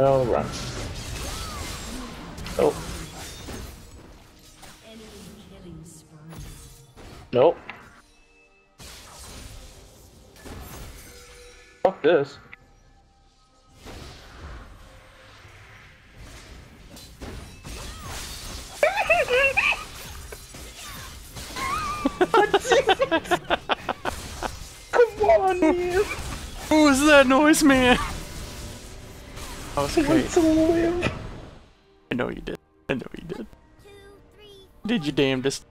Oh, run. Oh. Nope. Fuck this. Come on, man. What was that noise, man? That was great. I know you did. I know you did. Did you damn damnedest.